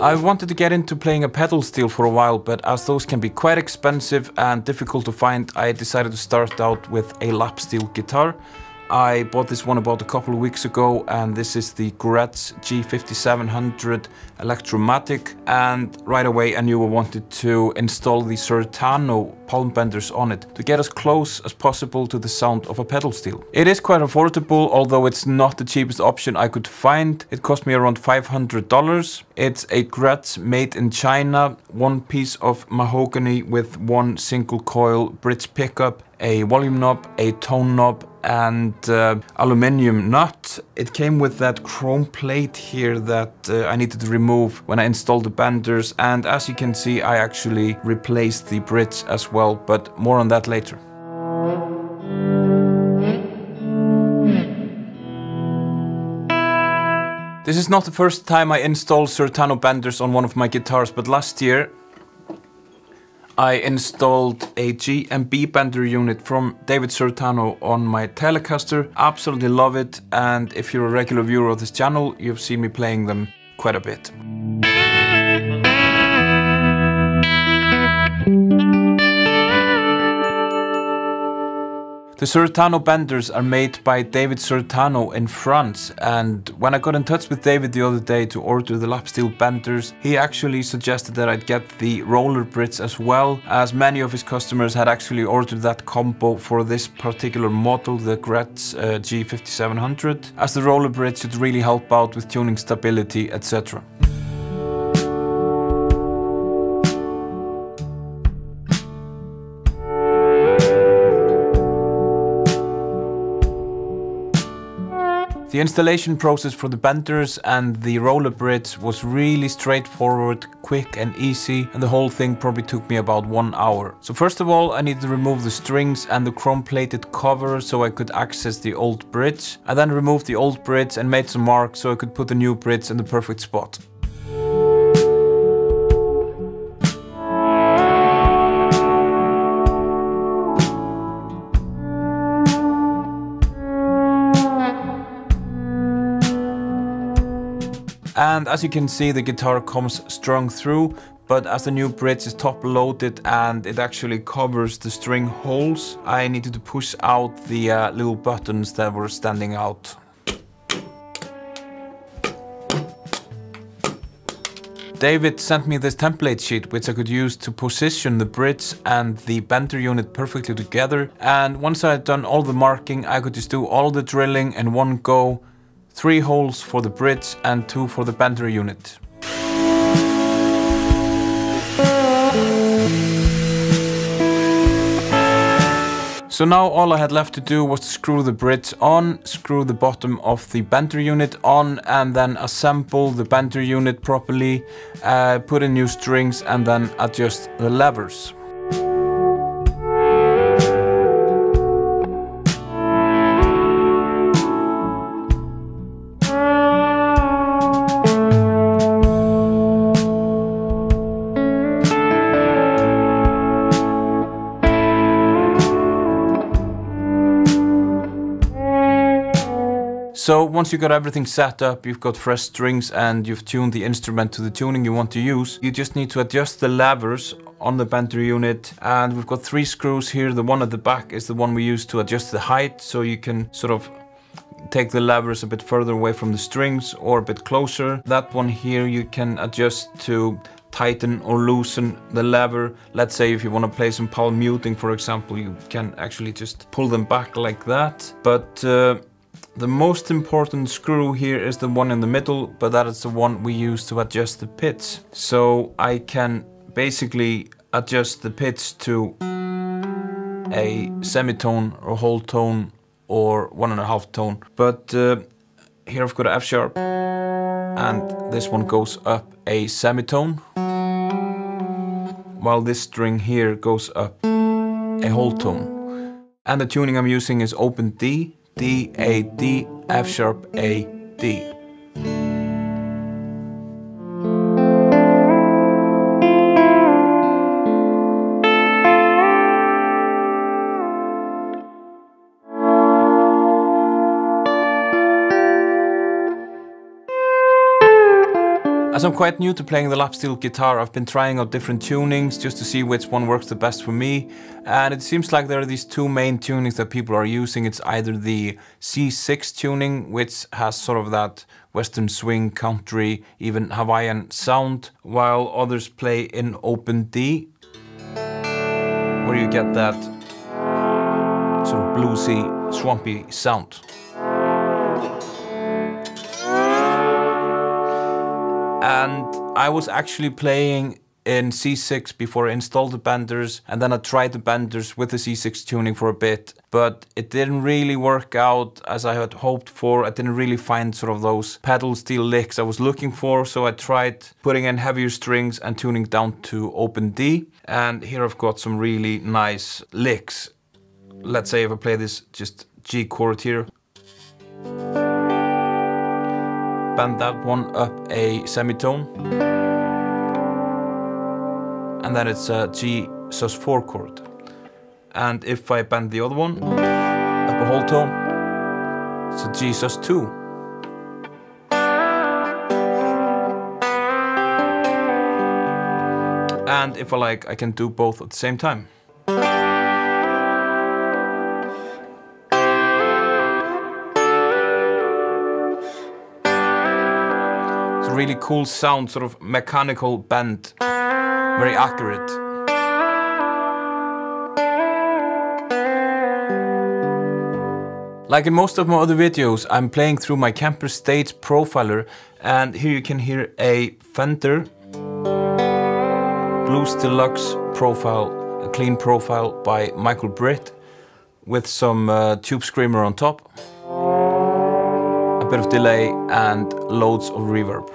I wanted to get into playing a pedal steel for a while, but as those can be quite expensive and difficult to find, I decided to start out with a lap steel guitar. I bought this one about a couple of weeks ago and this is the Gretsch G5700 Electromatic and right away I knew I wanted to install the Certano palm benders on it to get as close as possible to the sound of a pedal steel. It is quite affordable although it's not the cheapest option I could find. It cost me around $500. It's a Gretsch made in China, one piece of mahogany with one single coil bridge pickup a volume knob, a tone knob and uh, aluminium nut. It came with that chrome plate here that uh, I needed to remove when I installed the benders and as you can see I actually replaced the bridge as well but more on that later. This is not the first time I installed Certano benders on one of my guitars but last year I installed a GMB bender unit from David Certano on my Telecaster. Absolutely love it and if you're a regular viewer of this channel, you've seen me playing them quite a bit. The Certano benders are made by David Certano in France and when I got in touch with David the other day to order the lap steel benders, he actually suggested that I'd get the roller bridge as well as many of his customers had actually ordered that combo for this particular model, the Gretsch uh, G5700, as the roller bridge should really help out with tuning stability, etc. The installation process for the benders and the roller bridge was really straightforward, quick and easy and the whole thing probably took me about one hour. So first of all I needed to remove the strings and the chrome plated cover so I could access the old bridge. I then removed the old bridge and made some marks so I could put the new bridge in the perfect spot. And as you can see the guitar comes strung through but as the new bridge is top loaded and it actually covers the string holes I needed to push out the uh, little buttons that were standing out. David sent me this template sheet which I could use to position the bridge and the bender unit perfectly together and once I had done all the marking I could just do all the drilling in one go three holes for the bridge and two for the bender unit. So now all I had left to do was to screw the bridge on, screw the bottom of the bender unit on and then assemble the bender unit properly, uh, put in new strings and then adjust the levers. So once you've got everything set up, you've got fresh strings and you've tuned the instrument to the tuning you want to use, you just need to adjust the levers on the bender unit and we've got three screws here. The one at the back is the one we use to adjust the height so you can sort of take the levers a bit further away from the strings or a bit closer. That one here you can adjust to tighten or loosen the lever. Let's say if you want to play some palm muting for example, you can actually just pull them back like that. But uh, the most important screw here is the one in the middle, but that is the one we use to adjust the pitch. So I can basically adjust the pitch to a semitone or whole tone or one and a half tone. But uh, here I've got an F sharp and this one goes up a semitone while this string here goes up a whole tone. And the tuning I'm using is open D D, A, D, F sharp, A, D. As I'm quite new to playing the lap steel guitar, I've been trying out different tunings just to see which one works the best for me. And it seems like there are these two main tunings that people are using. It's either the C6 tuning, which has sort of that western swing, country, even Hawaiian sound, while others play in open D, where you get that sort of bluesy, swampy sound. And I was actually playing in C6 before I installed the benders and then I tried the benders with the C6 tuning for a bit but it didn't really work out as I had hoped for. I didn't really find sort of those pedal steel licks I was looking for so I tried putting in heavier strings and tuning down to open D and here I've got some really nice licks. Let's say if I play this just G chord here bend that one up a semitone. And then it's a G sus4 chord. And if I bend the other one up a whole tone, it's a G sus2. And if I like, I can do both at the same time. Really cool sound, sort of mechanical bend, very accurate. Like in most of my other videos, I'm playing through my Kemper Stage Profiler and here you can hear a Fender Blues Deluxe profile, a clean profile by Michael Britt with some uh, Tube Screamer on top a bit of delay and loads of reverb.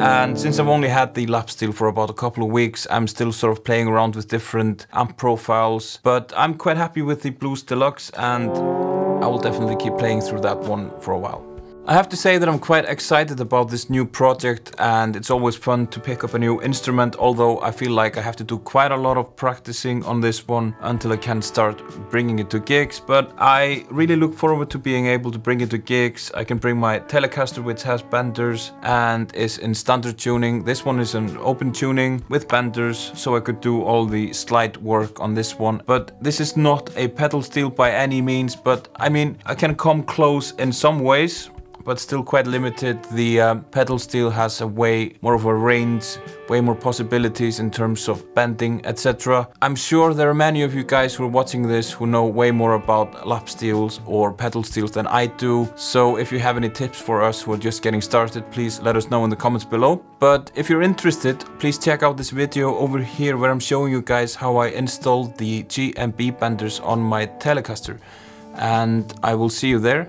And since I've only had the lap steel for about a couple of weeks, I'm still sort of playing around with different amp profiles. But I'm quite happy with the Blues Deluxe and I will definitely keep playing through that one for a while. I have to say that I'm quite excited about this new project and it's always fun to pick up a new instrument although I feel like I have to do quite a lot of practicing on this one until I can start bringing it to gigs but I really look forward to being able to bring it to gigs. I can bring my Telecaster which has benders and is in standard tuning. This one is an open tuning with benders so I could do all the slide work on this one but this is not a pedal steel by any means but I mean I can come close in some ways but still quite limited. The uh, pedal steel has a way more of a range, way more possibilities in terms of bending, etc. I'm sure there are many of you guys who are watching this who know way more about lap steels or pedal steels than I do. So if you have any tips for us who are just getting started, please let us know in the comments below. But if you're interested, please check out this video over here where I'm showing you guys how I installed the G and B benders on my Telecaster. And I will see you there.